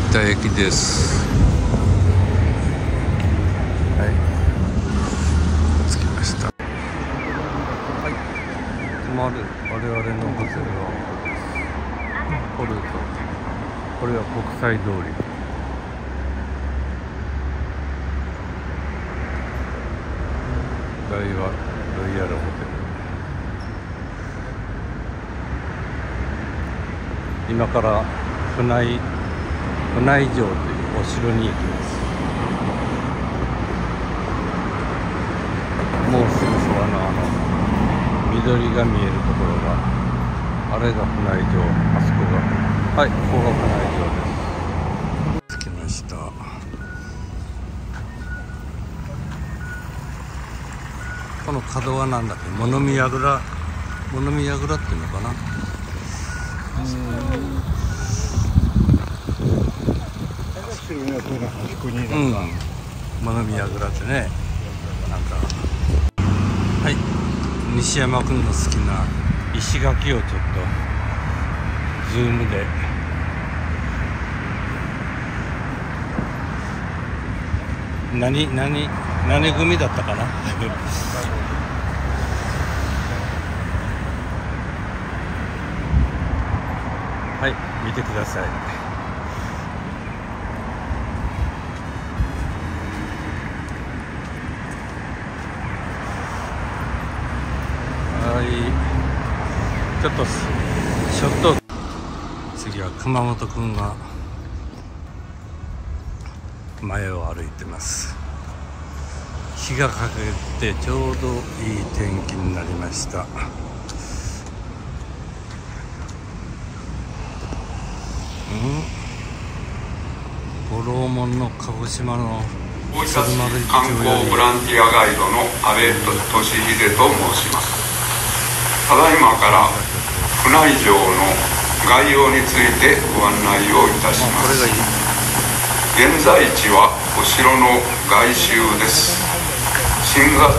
田駅です。はい。着きました。はい。止まる。我々のホテルはポルト。これは国際通り。大和ロイヤルホテル。今から船井船井城というお城に行きますもうすぐそばのあの緑が見えるところがあれが船井城あそこがはい。ここが船井城です。着きました。この角はなんだっけ物見櫓物見櫓っていうのかな。白いやつが端っこになん。か、うん物見櫓ってね。なんか。はい。西山君の好きな石垣をちょっとズームで。何何何組だったかな？はい。見てくださいはいちょっとショット。次は熊本くんが前を歩いてます。日がかけてちょうどいい天気になりました。うん。五郎門の鹿児島の観光ボランティアガイドの阿部俊秀と申します。ただいまから船井城の概要についてご案内をいたします。現在地はお城の外周です。新型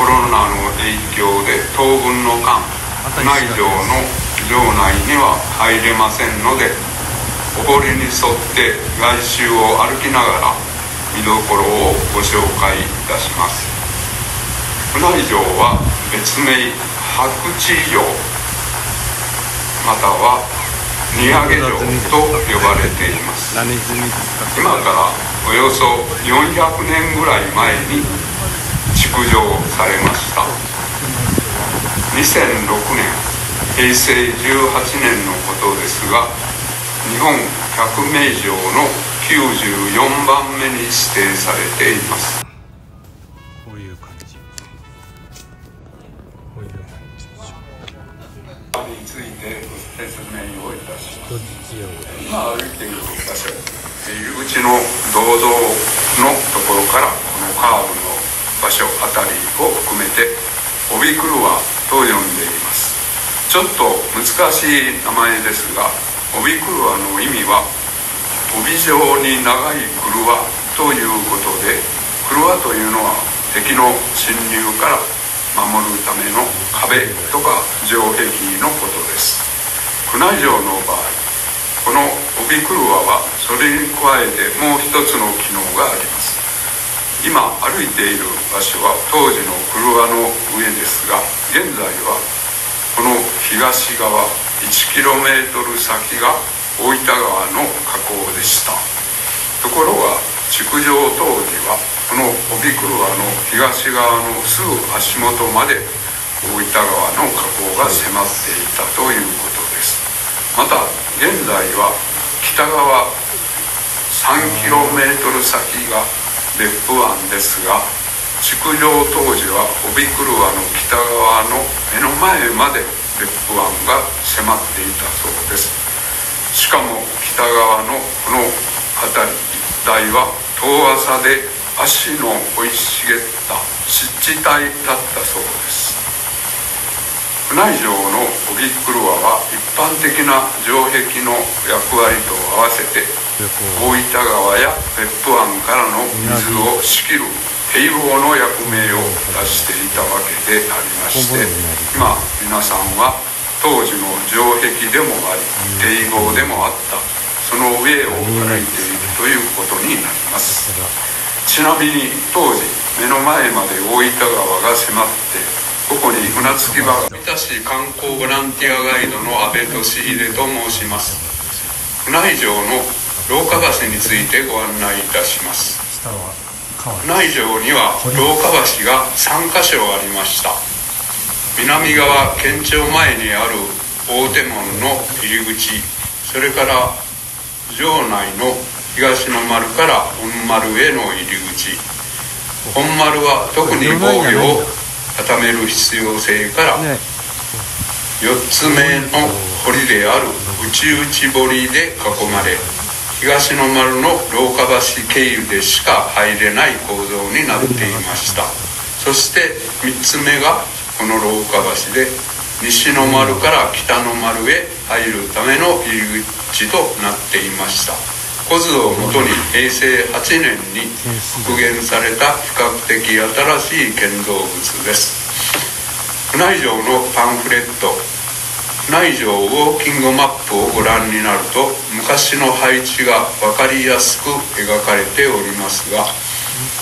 コロナの影響で当分の間船井城の城内には入れませんのでお堀に沿って外周を歩きながら見どころをご紹介いたします。船井城は別名白地城。または荷揚げ城と呼ばれています。今からおよそ400年ぐらい前に築城されました。2006年平成18年のことですが日本百名城の94番目に指定されています。今歩いている場所入り口の銅像のところからこのカーブの場所あたりを含めて帯車と呼んでいますちょっと難しい名前ですが帯車の意味は帯状に長い車ということで車というのは敵の侵入から守るための壁とか城壁のことです。船井城の場合この帯車はそれに加えてもう一つの機能があります。今歩いている場所は当時の車の上ですが現在はこの東側 1km 先が大分川の河口でした。ところが築城当時はこの帯車の東側のすぐ足元まで大分川の河口が迫っていたということです。また現在は北側 3km 先が別府湾ですが築城当時は帯車の北側の目の前まで別府湾が迫っていたそうです。しかも北側のこの辺り一帯は遠浅で足の生い茂った湿地帯だったそうです。船井城の帯車は一般的な城壁の役割と合わせて大分川や別府湾からの水を仕切る堤防の役目を出していたわけでありまして今皆さんは当時の城壁でもあり堤防でもあった。その上を歩いているということになります。ちなみに当時目の前まで大分川が迫ってここに船着き場が三田市観光ボランティアガイドの阿部俊秀と申します。船井城の廊下橋についてご案内いたします。下は川。内城には廊下橋が3箇所ありました。南側県庁前にある大手門の入り口それから城内の東の丸から本丸への入り口。本丸は特に防御を固める必要性からね。4つ目の堀である内々堀で囲まれ東の丸の廊下橋経由でしか入れない構造になっていました。そして3つ目がこの廊下橋で西の丸から北の丸へ入るための入り口となっていました古図をもとに平成8年に復元された比較的新しい建造物です。船井城のパンフレット船井城ウォーキングマップをご覧になると昔の配置が分かりやすく描かれておりますが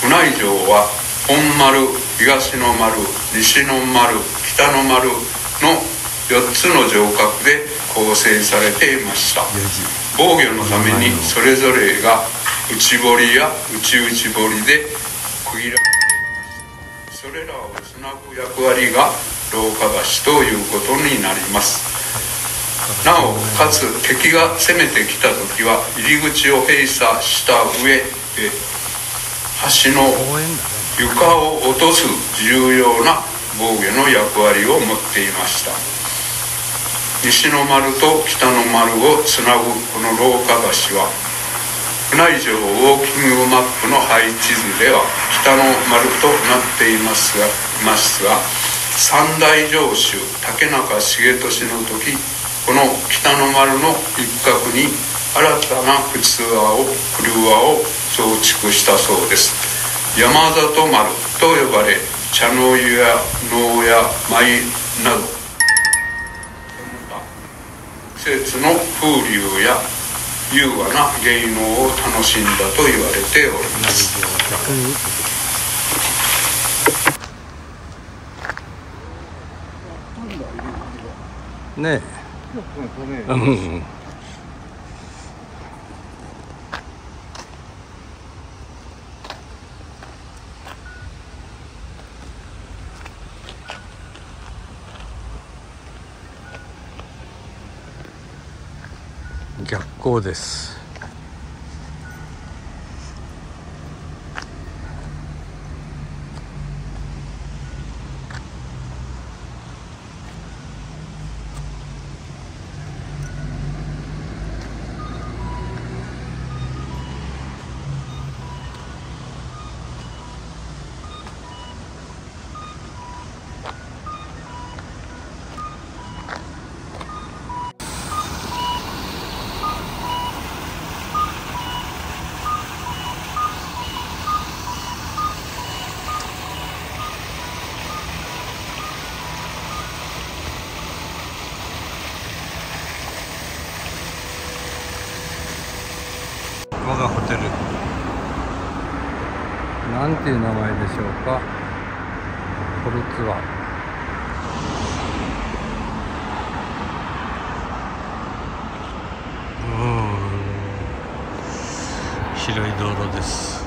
船井城は本丸東の丸西の丸北の丸の4つの城郭で構成されていました。防御のためにそれぞれが内堀や内々堀で区切られています。それらをつなぐ役割が廊下橋ということになります。なおかつ敵が攻めてきた時は入り口を閉鎖した上で橋の床を落とす重要な防御の役割を持っていました。西の丸と北の丸をつなぐこの廊下橋は船井城ウォーキングマップの配置図では北の丸となっていますがますが三大城主竹中重利の時この北の丸の一角に新たな靴輪をクルワを増築したそうです。山里丸と呼ばれ茶の湯や能や舞など季節の風流や優雅な芸能を楽しんだと言われております。ねえ。うん逆光です。我がホテルなんていう名前でしょうか？ポルツワ。うん。広い道路です。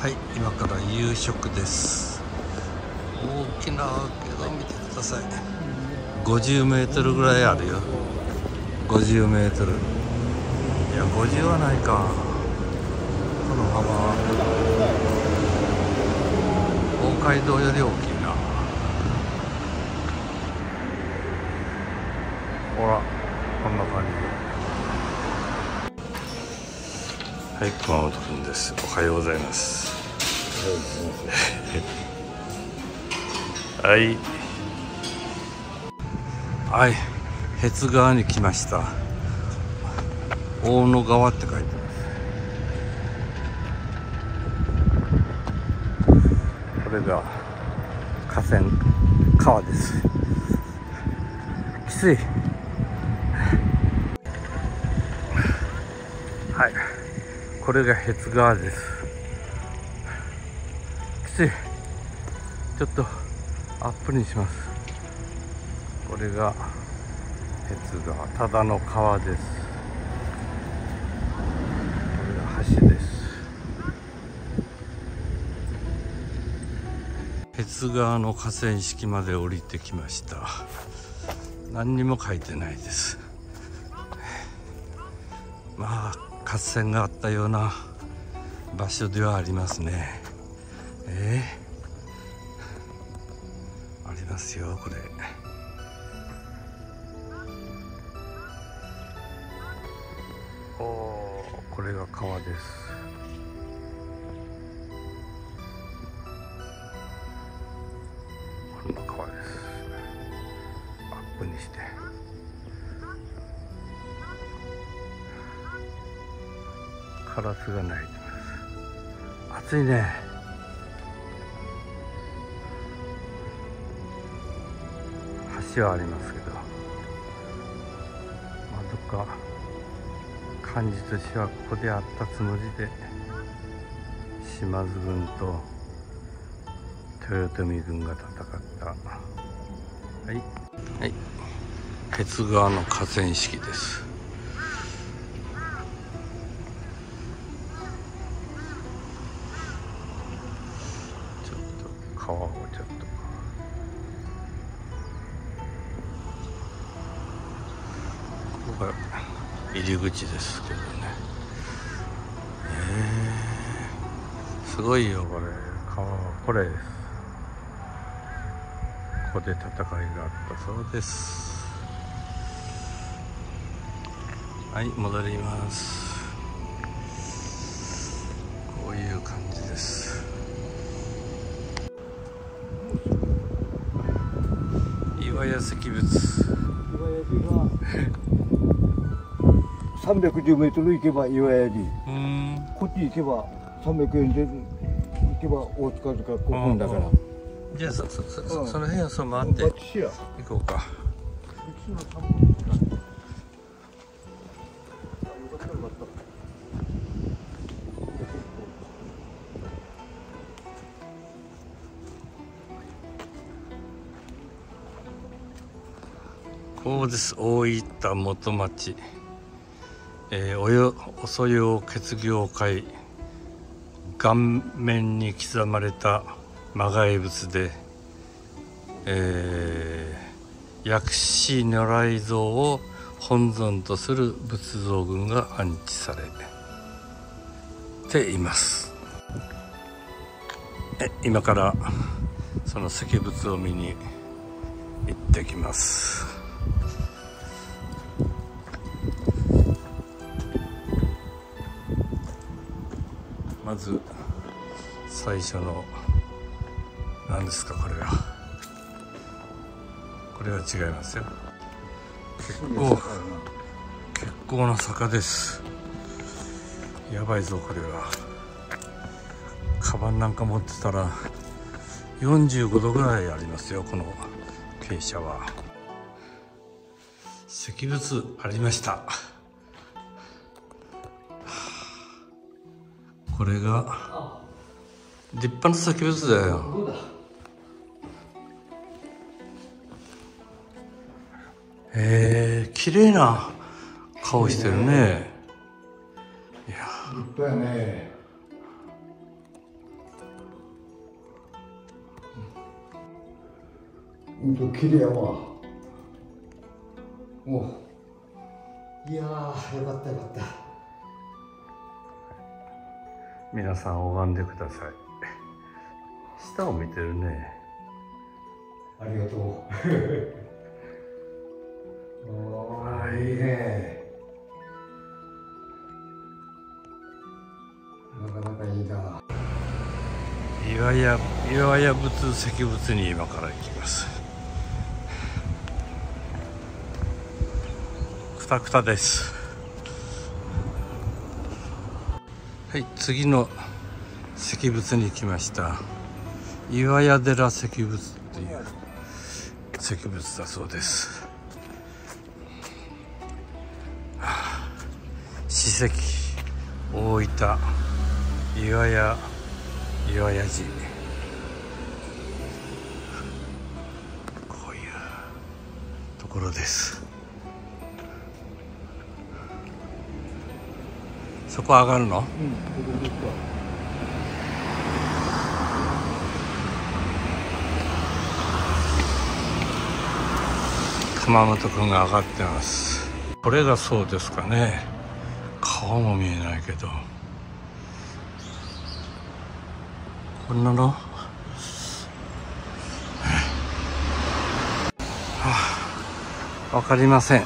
はい今から夕食です。大きなけど見てください50メートルぐらいあるよ。50メートル。いや50はないか。この幅は。大街道より大きいな。ほらこんな感じ。はい熊本君です。おはようございます。はいはい、辺津川に来ました。大野川って書いてます。これが河川川です。きついはいこれがヘツ川ですきついちょっとアップにしますれがヘツ川ただの川です。これが橋です。ヘツ川の河川敷まで降りてきました。何にも書いてないです。まあ合戦があったような場所ではありますね。えー、ありますよこれ。川です。こんな川です。アップにして。カラスが鳴いてます。暑いね。橋はありますけど。まあどっか感じとしてはここであったつもりで島津軍と豊臣軍が戦った。はい。はい。ケツ川の河川敷です。口ですけどね。えー、すごいよこれ。川はこれです。ここで戦いがあった。そうです。はい戻ります。こういう感じです。岩屋石仏。310メートル行けば岩屋寺うん。こっち行けば340で行けば大塚とか古墳だから。じゃあそそそそその辺をそう回って行こうか。こうです。大分元町、えー、およおそよ血業会顔面に刻まれた魔骸仏で、えー、薬師如来像を本尊とする仏像群が安置されています。今からその石仏を見に行ってきます。まず最初の何ですかこれは。これは違いますよ。結構結構な坂です。やばいぞこれは。カバンなんか持ってたら45度ぐらいありますよこの傾斜は。石仏ありました。これが立派な石仏だよ。へえ綺麗な顔してるね。いや。立派やね。うん。と綺麗やわ。おいやーよかったよかった皆さん拝んでください。下を見てるね。ありがとう。おーい。いねなかなかいいな。岩屋岩屋仏石仏に今から行きます。くたくたですはい次の石仏に来ました。岩屋寺石仏っていう石仏だそうです。史跡大分岩屋岩屋寺。こういうところです。そこ上がるの？うん。ここですか熊本君が上がってます。これがそうですかね。顔も見えないけど。こんなの、はあ、わかりません。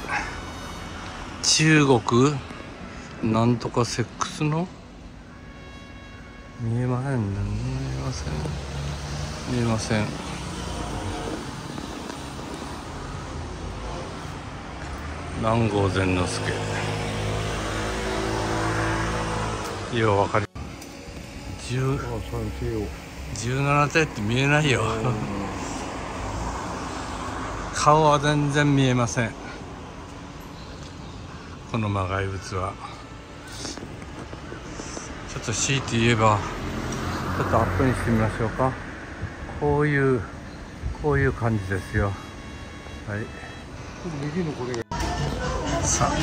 中国なんとかセックスの？見えません。ね見えません。見えません。南郷善之助。ようわかり。10あ三世を17手って見えないよ。顔は全然見えません。この魔外物はちょっと強いて言えばちょっとアップにしてみましょうか。こういうこういう感じですよ。はい。右のこれが。さあ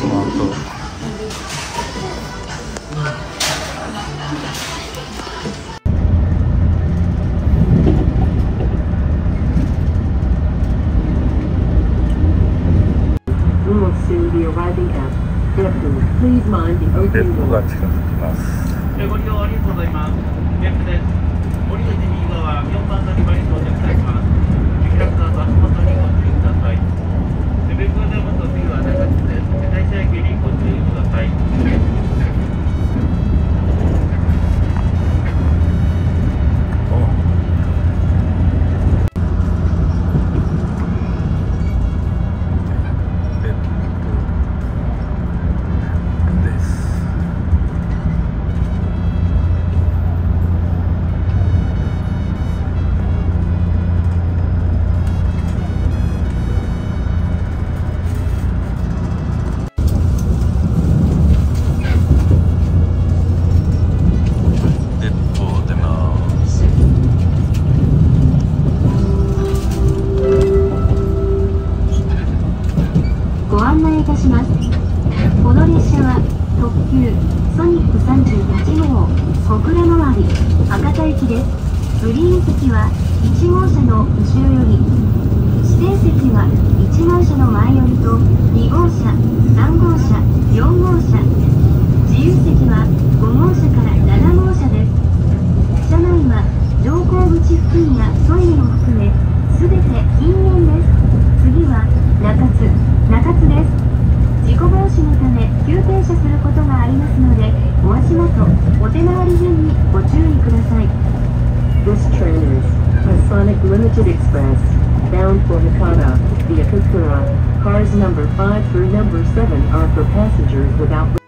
この後レッドが近づきますご利用ありがとうございます。逆です。降りて右側、4番禁煙です次は中津中津です事故防止のため急停車することがありますのでお足元お手回り順にご注意ください This train is Masonic Limited Express, bound for Hakata via Kokura. Cars number 5 through number 7 are for passengers without